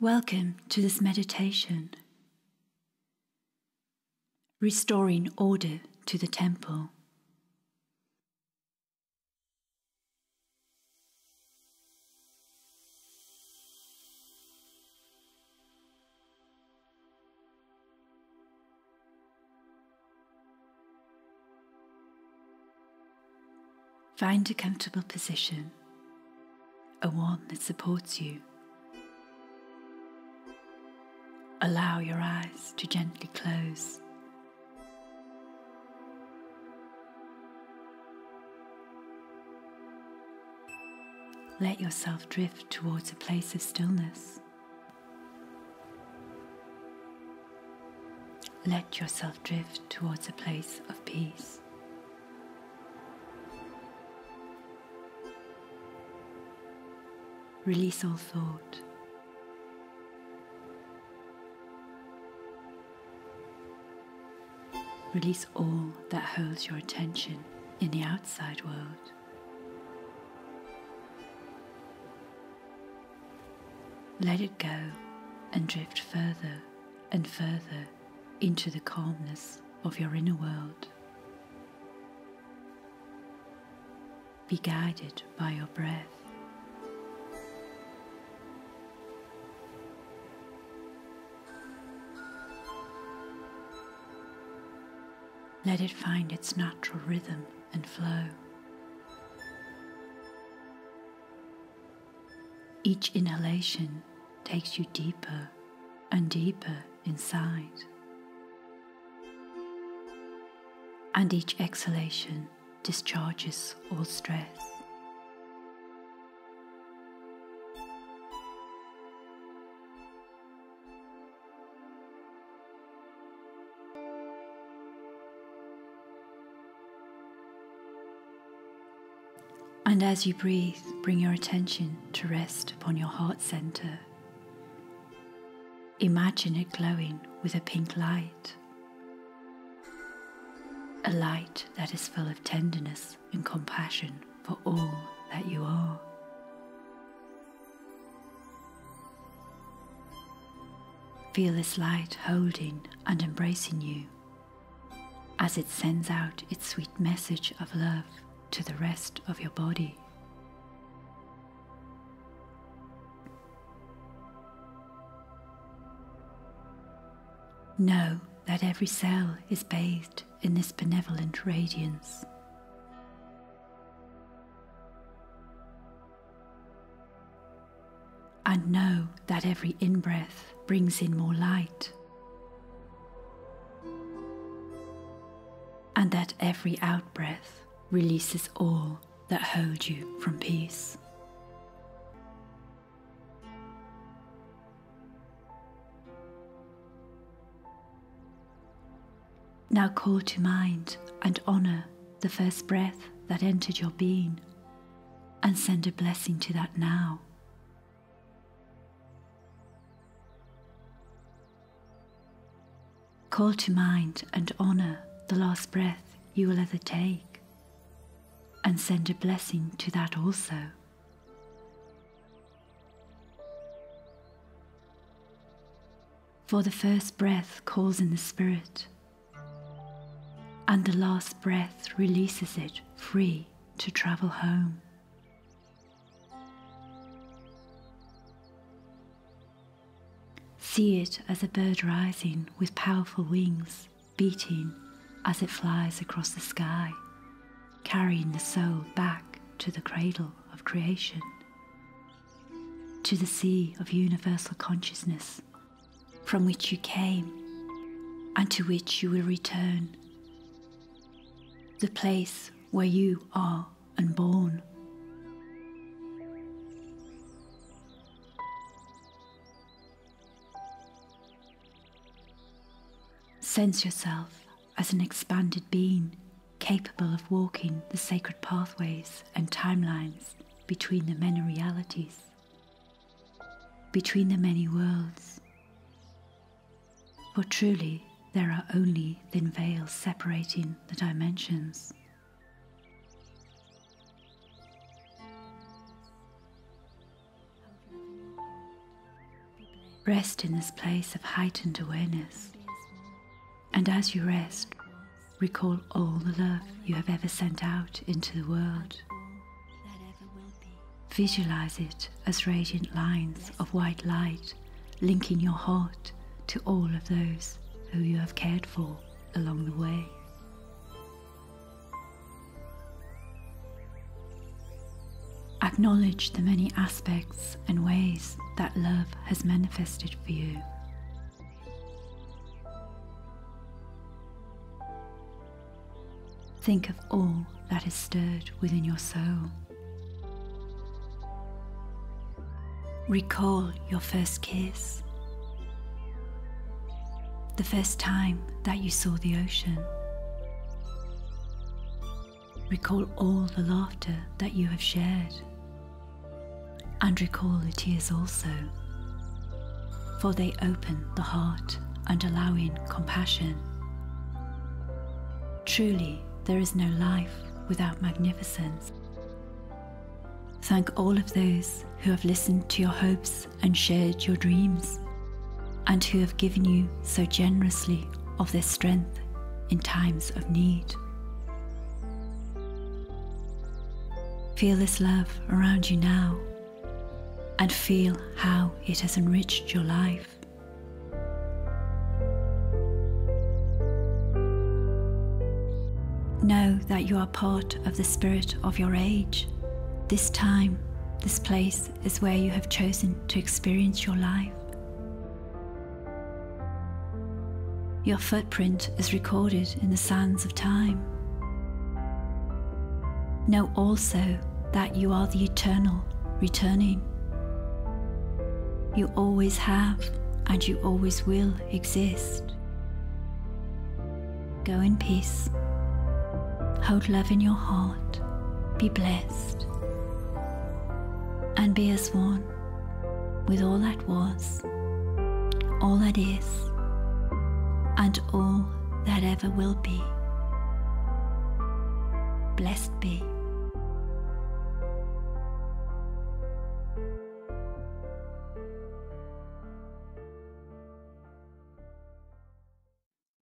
Welcome to this meditation, restoring order to the temple. Find a comfortable position, a one that supports you. Allow your eyes to gently close. Let yourself drift towards a place of stillness. Let yourself drift towards a place of peace. Release all thought. Release all that holds your attention in the outside world. Let it go and drift further and further into the calmness of your inner world. Be guided by your breath. Let it find its natural rhythm and flow. Each inhalation takes you deeper and deeper inside. And each exhalation discharges all stress. And as you breathe, bring your attention to rest upon your heart center. Imagine it glowing with a pink light, a light that is full of tenderness and compassion for all that you are. Feel this light holding and embracing you as it sends out its sweet message of love to the rest of your body. Know that every cell is bathed in this benevolent radiance. And know that every in breath brings in more light. And that every out breath releases all that hold you from peace. Now call to mind and honour the first breath that entered your being and send a blessing to that now. Call to mind and honour the last breath you will ever take and send a blessing to that also. For the first breath calls in the spirit, and the last breath releases it free to travel home. See it as a bird rising with powerful wings beating as it flies across the sky, carrying the soul back to the cradle of creation, to the sea of universal consciousness from which you came and to which you will return, the place where you are unborn. Sense yourself as an expanded being capable of walking the sacred pathways and timelines between the many realities, between the many worlds. For truly, there are only thin veils separating the dimensions. Rest in this place of heightened awareness. And as you rest, recall all the love you have ever sent out into the world. Visualize it as radiant lines of white light linking your heart to all of those who you have cared for along the way. Acknowledge the many aspects and ways that love has manifested for you. Think of all that is stirred within your soul. Recall your first kiss, the first time that you saw the ocean. Recall all the laughter that you have shared, and recall the tears also, for they open the heart and allow in compassion. Truly, there is no life without magnificence. Thank all of those who have listened to your hopes and shared your dreams, and who have given you so generously of their strength in times of need. Feel this love around you now and feel how it has enriched your life. Know that you are part of the spirit of your age. This time, this place is where you have chosen to experience your life. Your footprint is recorded in the sands of time. Know also that you are the eternal returning. You always have and you always will exist. Go in peace. Hold love in your heart. Be blessed. And be as one with all that was, all that is, and all that ever will be. Blessed be.